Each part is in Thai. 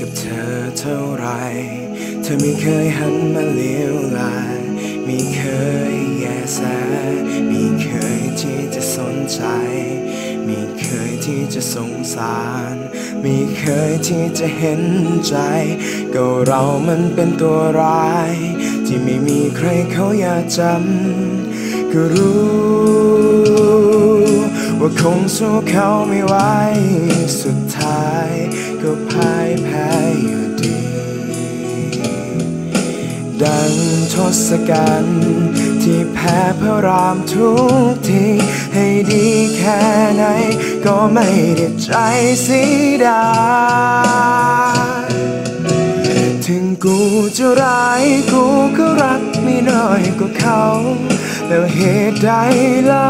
กับเคยหันมาเลี้ยวลาไม่เคยแยแสไม่เคยที่จะสนใจ ไม่เคยที่จะสงสาร ไม่เคยที่จะเห็นใจ ก็เรามันเป็นตัวร้าย ที่ไม่มีใครเขาอยากจำ ก็รู้ว่าคงสู้เขาไม่ไหว สุดท้ายก็พ่ายแพ้ ดังทศกัณฐ์ที่แพ้พระรามทุกทีให้ดีแค่ไหน ก็ไม่ได้ใจเสียดายถึงกูจะร้ายกูก็รักไม่น้อยกว่าเขา แล้วเหตุใดเรา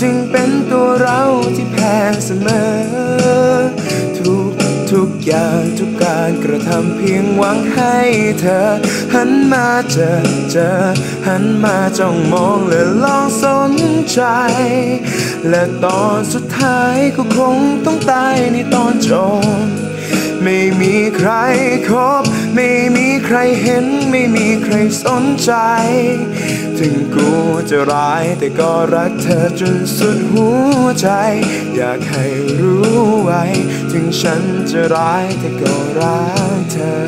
จึงเป็นตัว ทุกอย่างทุกการกระทำเพียงหวังให้เธอ หันมาเจอเจอหันมาจ้องมองและลองสนใจ และตอนสุดท้ายก็คงต้องตายในตอนจบ ไม่มีใครคบ ไม่มีใครเห็น ไม่มีใครสนใจ ถึงกูจะร้ายแต่ก็รักเธอจนสุดหัวใจ อยากให้รู้ไว้ ถึงฉันจะร้ายแต่ก็รักเธอ